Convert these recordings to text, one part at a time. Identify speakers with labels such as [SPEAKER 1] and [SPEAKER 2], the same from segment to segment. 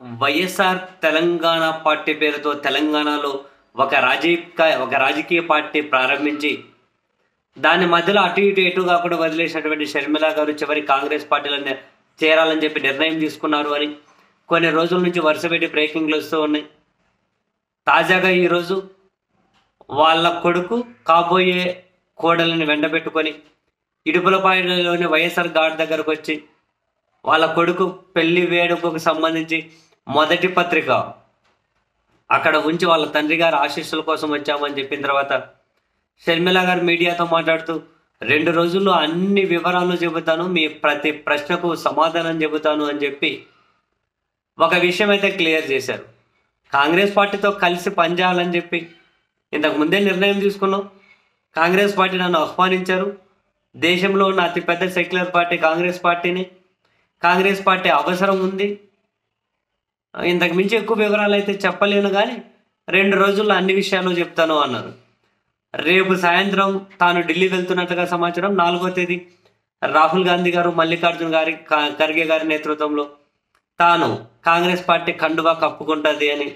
[SPEAKER 1] YSR Telangana party పేరుతో తెలంగాణలో ఒక రాజకీయ ఒక రాజకీయ పార్టీ ప్రారంభించి దాని మధ్యలో అటు ఇటు ఎటు కాకుండా వదిలేసినటువంటి షర్మిల గారు చివరి కాంగ్రెస్ పార్టీలో చేరాలని చెప్పి నిర్ణయం తీసుకున్నారు అని కొన్ని రోజుల నుంచి వరుస పెట్టి బ్రేకింగ్లు వస్తూ ఉన్నాయి. తాజాగా ఈరోజు వాళ్ళ కొడుకు కాబోయే కోడలిని వెంటబెట్టుకొని ఇడుపులపాయలోని వైఎస్ఆర్ గార్డ్ దగ్గరకు వచ్చి వాళ్ళ కొడుకు పెళ్ళి వేడుకకు సంబంధించి మొదటి పత్రిక. అక్కడ ఉంచి వాళ్ళ తండ్రి గారి ఆశీస్సుల కోసం వచ్చామని చెప్పిన తర్వాత షర్మిల గారు మీడియాతో మాట్లాడుతూ రెండు రోజుల్లో అన్ని వివరాలు చెబుతాను మీ ప్రతి ప్రశ్నకు సమాధానం చెబుతాను అని చెప్పి ఒక విషయం అయితే క్లియర్ చేశారు. కాంగ్రెస్ పార్టీతో కలిసి పనిచేయాలని చెప్పి ఇంతకు ముందే నిర్ణయం తీసుకున్నాం. కాంగ్రెస్ పార్టీ నన్ను ఆహ్వానించారు. దేశంలో ఉన్న అతిపెద్ద సెక్యులర్ పార్టీ కాంగ్రెస్ పార్టీని. కాంగ్రెస్ పార్టీ అవసరం ఉంది. ఇంతకు మించి ఎక్కువ వివరాలు అయితే చెప్పలేను కానీ రెండు రోజుల్లో అన్ని విషయాలు చెప్తాను అన్నారు. రేపు సాయంత్రం తాను ఢిల్లీ వెళ్తున్నట్లుగా సమాచారం. నాలుగో తేదీ రాహుల్ గాంధీ గారు మల్లికార్జున్ గారి ఖర్గే గారి నేతృత్వంలో తాను కాంగ్రెస్ పార్టీ కండువా కప్పుకుంటుంది అని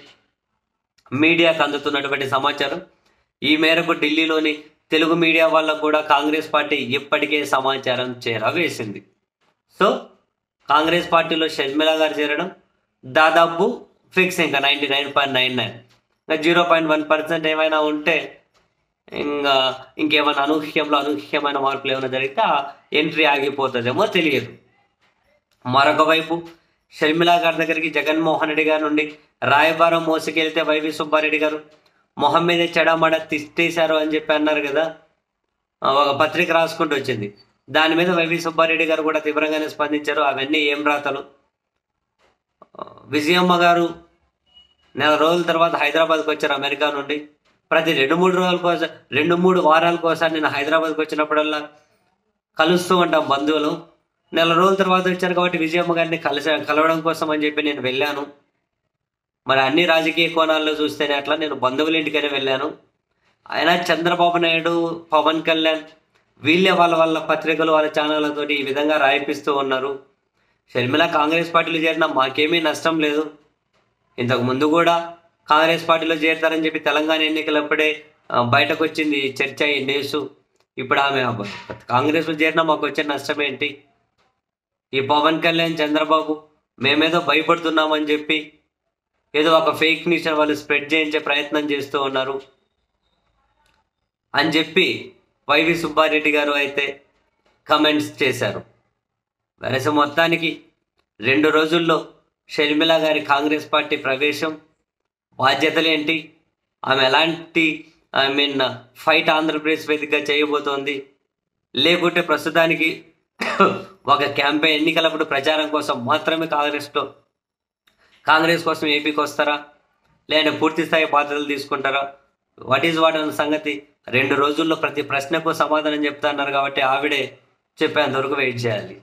[SPEAKER 1] మీడియాకు అందుతున్నటువంటి సమాచారం. ఈ మేరకు ఢిల్లీలోని తెలుగు మీడియా వాళ్ళకు కూడా కాంగ్రెస్ పార్టీ ఇప్పటికే సమాచారం చేరవేసింది. సో కాంగ్రెస్ పార్టీలో షర్మిల గారు చేరడం దాదాపు ఫిక్స్ ఇంకా ninety nine point nine nine ఇంకా జీరో పాయింట్ వన్ పర్సెంట్ ఏమైనా ఉంటే ఇంకా ఇంకేమైనా అనూహ్యంలో అనూహ్యమైన మార్పులు ఏమైనా జరిగితే ఆ ఎంట్రీ ఆగిపోతుందేమో తెలియదు. మరొక వైపు షర్మిలా గారి దగ్గరికి జగన్మోహన్ రెడ్డి గారి నుండి రాయబారం మోసుకెళ్తే వైవి సుబ్బారెడ్డి గారు మొహం మీద చెడమడ తిట్టేశారు అని చెప్పి అన్నారు కదా. ఒక పత్రిక రాసుకుంటూ వచ్చింది. దాని మీద వైవి సుబ్బారెడ్డి గారు కూడా తీవ్రంగానే స్పందించారు. అవన్నీ ఏం రాతలు? విజయమ్మ గారు నెల రోజుల తర్వాత హైదరాబాద్కి వచ్చారు అమెరికా నుండి. ప్రతి రెండు మూడు రోజుల కోసం రెండు మూడు వారాల కోసం నేను హైదరాబాద్కి వచ్చినప్పుడల్లా కలుస్తూ ఉంటాం బంధువులు. నెల రోజుల తర్వాత వచ్చారు కాబట్టి విజయమ్మ గారిని కలిసి కలవడం కోసం అని చెప్పి నేను వెళ్ళాను. మరి అన్ని రాజకీయ కోణాల్లో చూస్తేనే అట్లా నేను బంధువుల ఇంటికైనా వెళ్ళాను. అయినా చంద్రబాబు నాయుడు పవన్ కళ్యాణ్ వీళ్ళే వాళ్ళ వాళ్ళ పత్రికలు వాళ్ళ ఛానళ్ళతో ఈ విధంగా రాయిపిస్తూ ఉన్నారు. షర్మిల కాంగ్రెస్ పార్టీలో చేరినా మాకేమీ నష్టం లేదు. ఇంతకు ముందు కూడా కాంగ్రెస్ పార్టీలో చేరతారని చెప్పి తెలంగాణ ఎన్నికలప్పుడే ఆ, బయటకు వచ్చింది చర్చ ఈ న్యూస్. ఇప్పుడు ఆమె కాంగ్రెస్లో చేరినా మాకు వచ్చే నష్టం ఏంటి? ఈ పవన్ కళ్యాణ్ చంద్రబాబు మేమేదో భయపడుతున్నామని చెప్పి ఏదో ఒక ఫేక్ న్యూస్ వాళ్ళు స్ప్రెడ్ చేయించే ప్రయత్నం చేస్తూ ఉన్నారు. అని చెప్పి వైవి సుబ్బారెడ్డి గారు అయితే కమెంట్స్ చేశారు. వెరస మొత్తానికి రెండు రోజుల్లో షర్మిల గారి కాంగ్రెస్ పార్టీ ప్రవేశం. బాధ్యతలు ఏంటి? ఆమె ఎలాంటి ఐ మీన్ ఫైట్ ఆంధ్రప్రదేశ్ వేదికగా చేయబోతోంది? లేకుంటే ప్రస్తుతానికి ఒక క్యాంపెయిన్ ఎన్నికలప్పుడు ప్రచారం కోసం మాత్రమే కాంగ్రెస్లో కాంగ్రెస్ కోసం ఏపీకి వస్తారా? లేదా పూర్తి స్థాయి బాధ్యతలు తీసుకుంటారా? వాట్ ఈజ్ వాట్ అన్న సంగతి రెండు రోజుల్లో ప్రతి ప్రశ్నకు సమాధానం చెప్తా అన్నారు కాబట్టి ఆవిడే చెప్పేంతవరకు వెయిట్ చేయాలి.